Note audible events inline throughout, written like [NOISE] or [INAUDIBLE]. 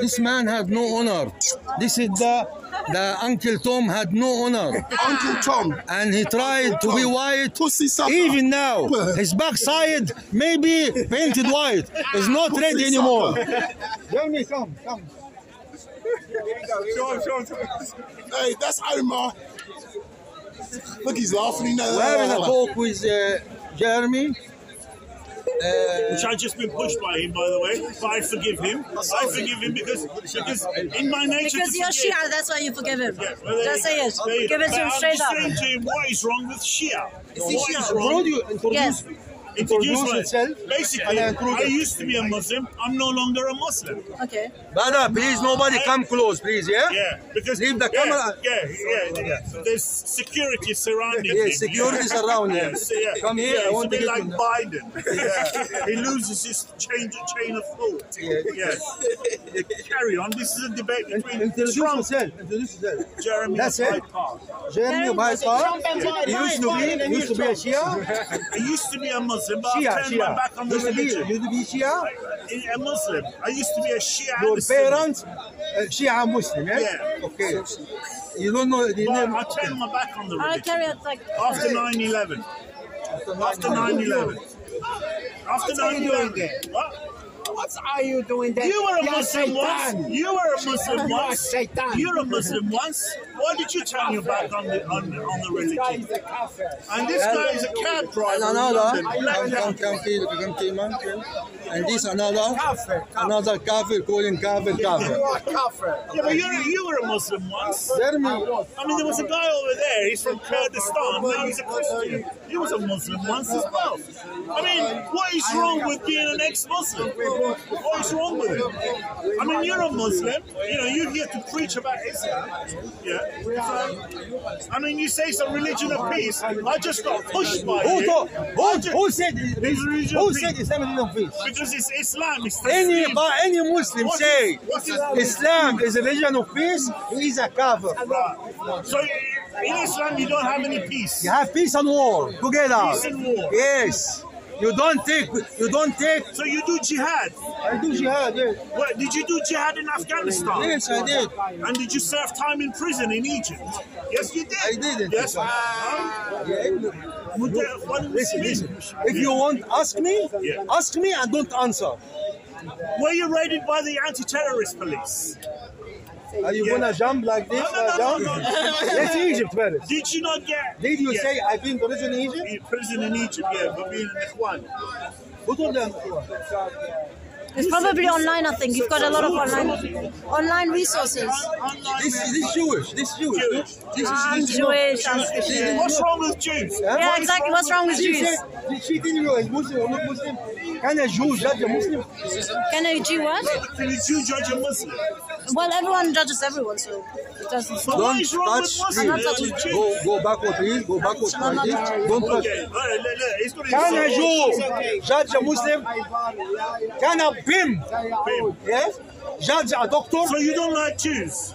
This man had no honor. This is the the Uncle Tom had no honor, Uncle Tom. and he tried to be white. Pussy sucker. Even now, his backside maybe painted white. Is not red anymore. Jeremy, come, come. Hey, that's Omar. Look, he's laughing. He knows. We're having a talk with uh, Jeremy. Which I've just been pushed by him, by the way. But I forgive him. I forgive him because because in my nature Because you're forgive. Shia, that's why you forgive him. Yeah, well, there Just say you it. go. There you Give it to him But straight I'm up. just saying to him, what is wrong with Shia? What is Told wrong? you, introduce Yes. Introduce introduce itself. Basically, And I used to be a Muslim. I'm no longer a Muslim. Okay. Brother, please nobody come close, please, yeah? Yeah, because Leave the yeah, camera. Yeah, yeah, yeah. There's security surrounding Yeah, security is around him. Yes, yeah. Come here, Yeah, I want to bit get like. Biden. Yeah. he loses his chain chain of thought. Yeah. Yes. Carry on. This is a debate between Introduce Trump, yourself. Introduce yourself. Jeremy, That's it. Hyde Park. Jeremy Baikar. He used to be, he used to be a Shia. I used to be a Muslim, but Shia, I've turned my Shia. back on the Used to be, religion. used to be Shia. A Muslim. I used to be a Shia. Your and a Sunni. parents, uh, Shia Muslim, yeah? Yeah. Okay. You don't know the But name. I turned my back on the All right, religion. carry on. Like, After 9-11. After 9-11. After 9-11. What? What are you doing there? You were a Ya Muslim once. You were a Muslim You are once. Satan. You're a Muslim once. Why did you turn your back on the on, on the religion? is a kafir. And this guy is a cab driver. And in another, London, come, black come, cab. come, kill, come, kill, man. And this another, another kafir calling kafir You kafir. Yeah, but you're, you were a Muslim once. Jeremy, I mean, there was a guy over there. He's from Kurdistan, but he's a Christian. He was a Muslim once as well. I mean, what is wrong with being an ex-Muslim? What is wrong with it? I mean, you're a Muslim. You know, you're here to preach about Islam. Yeah. So, I mean, you say it's a religion of peace. I just got pushed by who, you. I who, just- who said, religion who said religion of peace? Because it's Islam. It's Any, any Muslim What say is- what is- Islam is a religion of peace, he is a cover. Right. So in Islam, you don't have any peace. You have peace and war together. Peace and war. Yes. You don't take, you don't take, So you do jihad. I do jihad, yes. What, did you do jihad in Afghanistan? Yes, I did. And did you serve time in prison in Egypt? Yes, you did. I did it. Yes. Yeah. Would that- Listen, listen. If you want, ask me, Yeah. ask me and don't answer. Were you raided by the anti-terrorist police? Are you Yeah. gonna jump like this? No, no, uh, no, down? no, no. That's Egypt, first. Did you not get? Did you Yeah. say I've been to prison in Egypt? In prison in Egypt? Yeah, for being an Ikhwan. Who told them? it's probably online, I think. You've got a lot of online online resources. This, this Jewish, this Jewish. Jewish. This I'm this Jewish, I'm Christian. What's wrong with Jews? Yeah, exactly. What's wrong with She Jews? said, did she tell you is Muslim or not Muslim? Can a Jew judge a Muslim? Can a Jew what? Can a Jew judge a Muslim? Well, everyone judges everyone, so it doesn't. What Don't is wrong with touch, touching. Go, go backward, please. Go backward like this. Don't touch. Can a Jew judge a Muslim? Can a yes, judge a doctor? So you don't like Jews?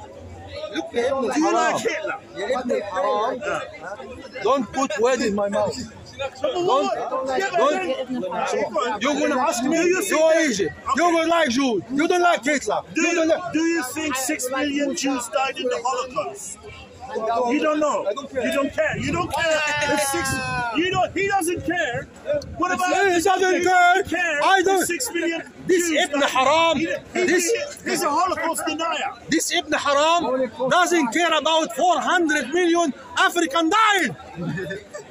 Look at Do you like. Hitler? Don't put word in my mouth. Don't, don't- You're gonna ask me, you you think are that- Egypt. You don't like Jews. You don't like Hitler. Do You you, don't like. do you think six million Jews died in the Holocaust? You don't know. Don't. You don't care. You don't care. If six, you don't. He doesn't care. What about? He doesn't care. care I don't- Six million. This Ibn? Haram, He, he, this- he- he's a Holocaust denier. This Ibn Haram doesn't care about 400 million African died.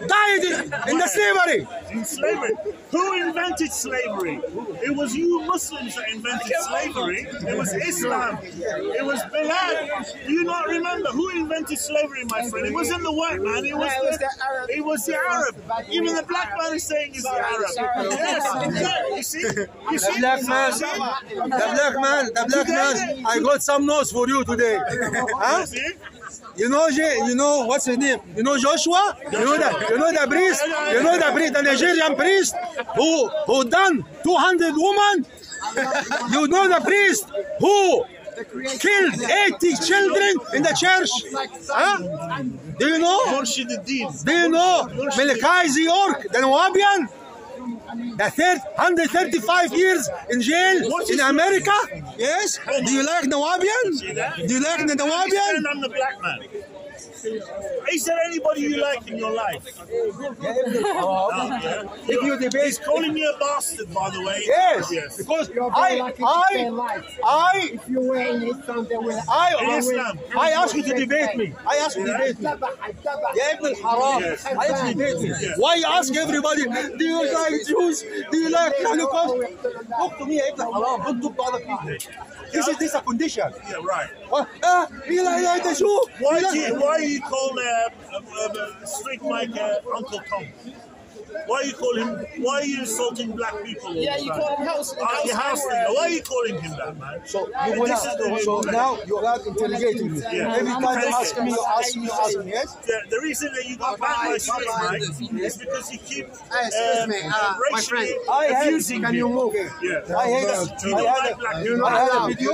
Died in, in the slavery. In slavery. Who invented slavery? It was you Muslims that invented slavery. It was Islam. It was Bilal. Do you not remember who invented slavery, my friend? It wasn't the white man. It was, it was the, the Arab. It was the Arab. Even the black man is saying it's the Arab. Yes, exactly. You see? You see? Man, the black man, the black man. I got some news for you today. Huh? You know, you know what's his name? You know Joshua? You know that? You know the priest? You know the priest, the Nigerian priest who who done 200 women? You know the priest who killed 80 children in the church? Huh? Do you know? Do you know Malachi York, the Nuwaubian? The third 135 years in jail in America. Yes. Do you like Nuwaubian? Do you like the Nuwaubian? I'm the black man. Is there anybody you like in your life? if you debate, he's calling me a bastard, by the way. Yes, yes. because I, I, I, if you were in Islam, they will. I, in Islam, I ask you to debate me. I ask you to debate me. Yeah, haram. I ask you to debate me. Yes. Why ask everybody? Do you like Jews? Do you like Holocaust? Talk to me, Ibn haram. Talk to other people. This is this a condition? Yeah, right. Ah, why? Why? You do you, like- why you call uh, uh, uh, Street Mike uh, Uncle Tom? Why you call him? Why are you insulting black people? Yeah, you call him house. Uh, your house nigga. Why are you calling him that, man? So you This wanna, is the- so now you're not interrogating me. Yeah. Every time you ask me, you ask me, you ask me, yes? The, the reason that you got banned by Street Mike is because you keep Hey, um, me, uh, my racially friend. I abusing Can you people. move? Yeah. I hate, You I don't like black people. I had a video.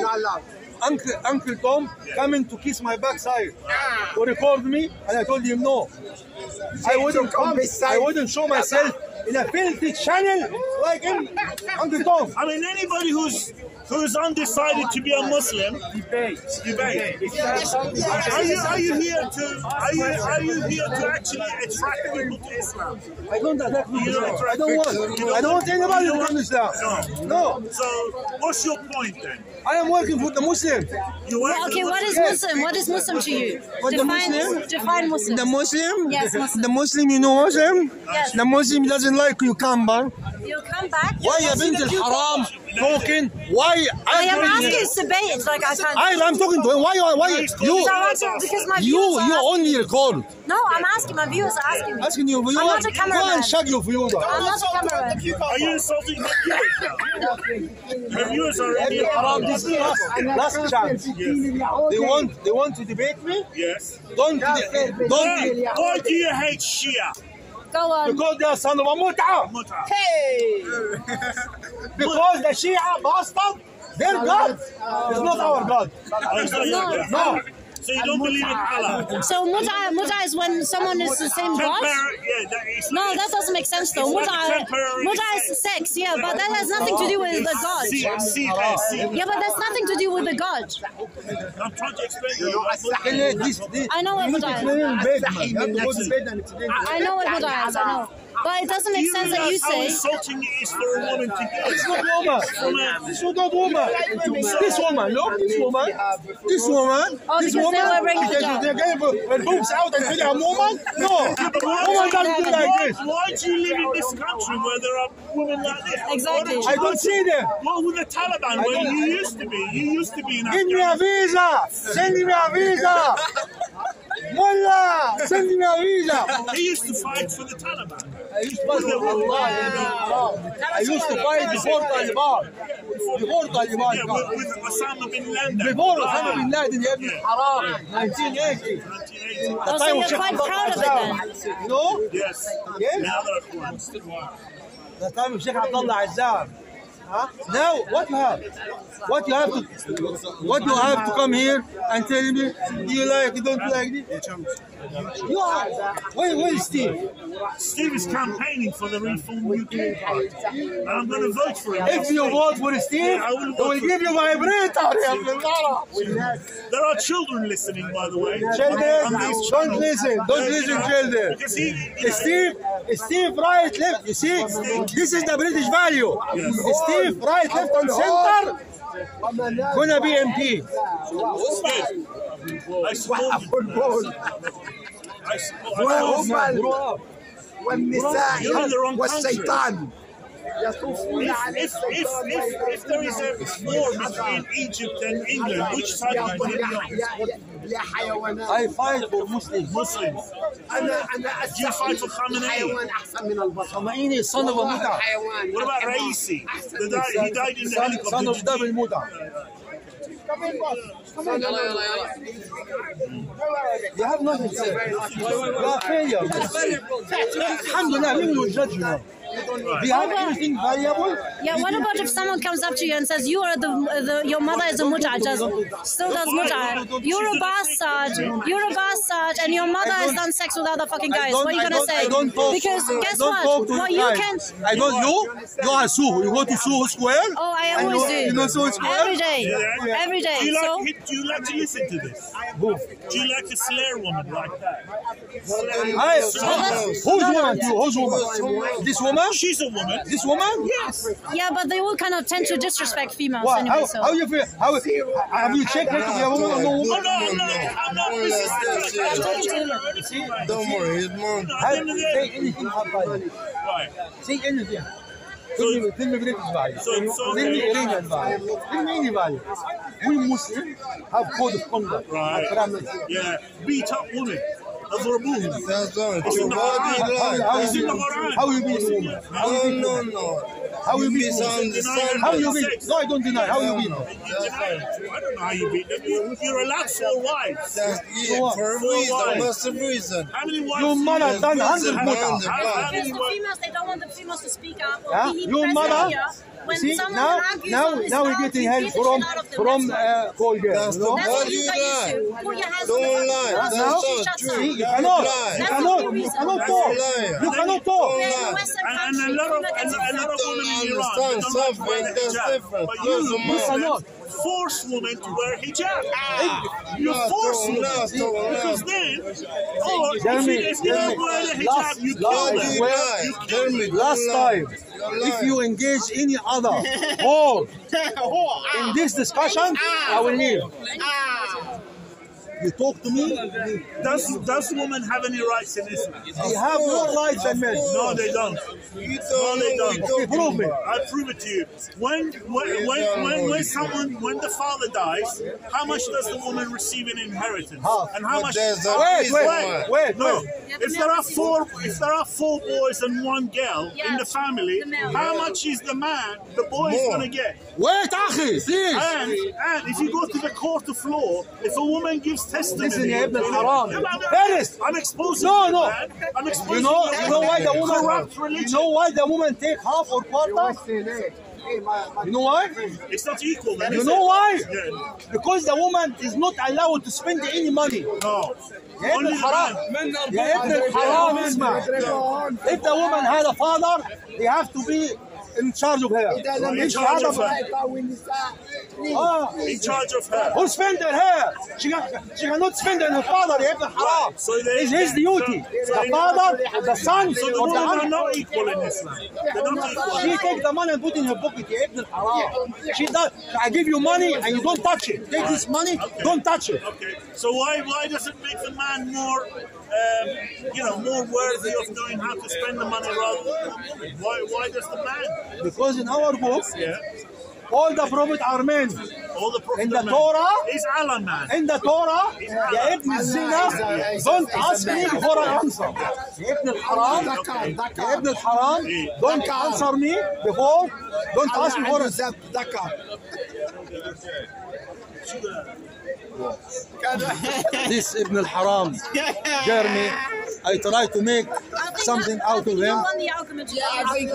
You're not allowed. Uncle, Uncle Tom coming to kiss my backside to record me, and I told him no. I wouldn't come, I wouldn't show myself in a filthy channel like him, Uncle Tom. I mean, anybody who's who's undecided to be a Muslim, debate. Are you are you here to are you are you here to actually attract people to Islam? I don't attack You Islam. don't I don't want. I don't want anybody to come Islam. No. So, what's your point then? I am working for the Muslim. You work for Okay, what is Muslim? What is Muslim to you? What the Muslim? define Muslim. The Muslim? Yes, Muslim. The Muslim, you know Muslim? Yes. The Muslim doesn't like cucumber You come back. Why يا بنت الحرام talking? Why? I am I'm asking to debate. It's like I can't. I, I'm talking to him. Why? Why? No, you? he's calling So I'm asking because my You? viewers are You asking. only record. No, I'm asking. My viewers are asking me. Asking you. You I'm not a Go cameraman. and shut your viewer. I'm not a cameraman. Are you insulting the viewers now? The viewers are in Every haram, this is last, last chance. They want. They want to debate me. Yes. Don't. Why, Don't. why do you hate Shia? Go on. Because they are son of a muta. Muta. Because the Shia bastard, their God is not our God. It's not your God. No. So you don't believe in Allah? So muta muta is when someone is the same God. Yeah, that is. No, that doesn't make sense though. It's like Muta, muta is sex, yeah, but that has nothing to do with the God. See, see, eh, see. Yeah, but that's nothing to do with the God. I'm trying to explain to you. Can you- this- this- I know what you need to muta explain is. in bed, man. You have to go to bed and explain. I know what muta is. I know, but it doesn't make you sense that you how say. insulting it is for a woman to It's do? not woman. This is not woman. This woman, look, this woman, this woman, Oh, this because they woman. were bringing because they're getting her boobs out and feeling a woman. No, woman doesn't do like this. why do you live in this country where there are women like this? Exactly. I don't don't see them. you- Well, with the Taliban, where you used to be, you used to be in Give me a visa. Send me a visa. [LAUGHS] Mullah, send me a visa. He used to fight for the Taliban. ايوش بس والله ايوش تفايد بفورطه اللي بعض بفورطه اللي بعض اسامه بن لادن بفورطه اسامه بن لادن يا ابن الحرام 1980 طيب وشوف نو يس يس لا طيب الشيخ عبد الله عزام Now, what you have? What you have to? What you have to come here and tell me? Do you like? You don't like this? You are. Where, where is Steve? Steve is campaigning for the Reform UK Party, and I'm going to vote for him. If you vote for Steve, I will, will give you my vibrator. There are children listening, by the way. Children, don't listen. Don't listen, children. Steve, Steve, right, left. You see, this is the British value. Yes. Steve ليف رايت ليفت اند سنتر كنا بي إم بي. والنساء والشيطان. يطوفون If, على if, if, if, if there is a war between Egypt and England, which side are you going to be on? يا حيوانات I fight for Muslims. Muslims. أنا أنا You fight for Khamenei. الحيوان احسن من البشر Khamenei, son of a. حيوان What about Raisi? He died in the Son, son of helicopter. double muta. You have nothing to say. You are failure. Alhamdulillah, we will judge you now. Do you have anything valuable? Yeah, what about if someone comes up to you and says you are the, the your mother is a muta, does still does muta? You're a bastard. You're a bastard, and your mother has done sex with other fucking guys. What are you gonna don't- say? I don't talk, Because I guess don't what? talk to What you guys. can. I don't. You, you are Soho. You go to Soho Square. Oh, I I always know- do. you know Soho Square? Every day. Yeah. Every day. Do you, So. like, do you like to listen to this? Who? Do you like to slare woman like that? Hi. Who's woman? Who's woman? This woman? She's a woman. This woman? Yes. Yeah, but they will kind of tend to disrespect females What? anyway. How, So. how you feel? How have you checked her to be a woman or no Oh, woman? no, I'm not. I'm not. I'm talking. Don't worry, his mom. At the end of the Say anything about value. right. Say anything. Tell me, tell me British value. So- so- Tell me Iranian value. Tell me any value. We Muslims have code of conduct. Right. Yeah. Beat up women. اضربوهم. That's all. It's in the What do you Quran. How, like? how, It's in you the beat, Quran. how you beat a woman? How you No, beat no, woman? no. How you You beat woman? misunderstand. How you Sex. beat? No, I don't deny. How you beat? her? You deny it. I don't know how you beat them. You, you're allowed four wives. That's So yeah, what? for a For reason. what? What's the reason? How many wives? Your do you mother have? done Yes, hundred yes, muta. yes. How, how Because many the wives? females, they don't want the females to speak up or Yeah? be Your present mother- here. When See, someone now, argues now, on now we're getting help from shit out of them. from That's uh, call girl. That's You know? the- That's what do you you guys lie? Put your hands Don't on lie. That's That's how not she shuts true. up. You cannot. lie. You That's cannot. You reason. cannot That's talk. You cannot talk. We're in Yeah. And, and a lot of Female and, a lot of women in Iran understand they don't like something. the That's different. but Close you your mouth. Muslims force women to wear hijab. Ah, you No, force don't women because then, or if Jeremy, you, if you don't wear the last- hijab, you last kill Why them. you you kill Jeremy, them. Last time, if you engage any other [LAUGHS] [LAUGHS] or oh, ah. in this discussion, I will leave. You talk to me, Does does women have any rights in Islam? they have more rights than men. No, they don't. No, they don't. Okay, prove talking me. I'll prove it to you. When when when when, when someone when the father dies, how much does the woman receive in inheritance? Half. And how But much? a Wait, reason wait, why. wait, No. If there are four, if there are four boys and one girl in the family, the how much is the man, the boy is gonna get? Wait, Akhi, please. And and if you go to the court of law, if a woman gives Listen, ya ibn al-haram. Paris. I'm exposing No, you, no. man. I'm exposing You know, you know why the Corrupt woman? You religion. know why the woman take half or quarter? You know why? It's not equal. Then, You know it? why? Yeah. Because the woman is not allowed to spend any money. No. يا ابن Only the الحرام man. يا ابن الحرام اسمع if the woman had a father he have to be in charge of her. It in charge of her. Ah. In charge of her. Who spent her hair? She, can, she cannot spend on her father. the haram. So it's his duty. So the father, the son, so the the are not equal in Islam. She take the money and put in her pocket. the haram. She does. I give you money and you don't touch it. Take this money, okay. don't touch it. Okay. So why why does it make the man more? Um, you know, more worthy of knowing how to spend the money rather than the woman. Why, why does the man? Because in our book Yeah. all the prophets are men All the prophet In the Torah- is Allah man. in the Torah يا ابن الزنا don't ask me before I answer يا ابن الحرام يا ابن الحرام don't answer me before don't ask me before ذكر this Ibn al-Haram Jeremy I try to make something out of You him nothing.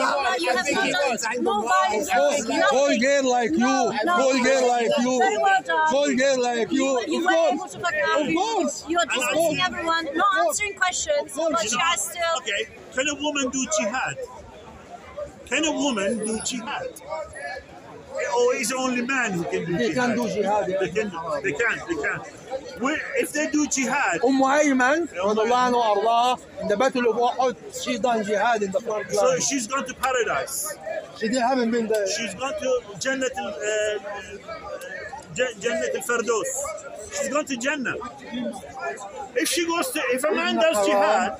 girl like you, No, no. call girl like you, Very well done. call girl like you, You of were able course, to fucking argue. of course. You are dismissing everyone, not answering questions, but You you are still. okay. Can a woman do jihad? Can a woman do jihad? Oh, he's the only man who can do they jihad. Can do jihad yeah. They can do They can. They can. Well, if they do jihad, Umm Ayman, Allah, in the Battle of Uhud, she done jihad in the front line. So she's gone to paradise. She didn't, haven't been there. She's gone to Jannat al, uh, uh Jannat al-Firdaus. She's gone to Jannah. If she goes to, if a man does jihad,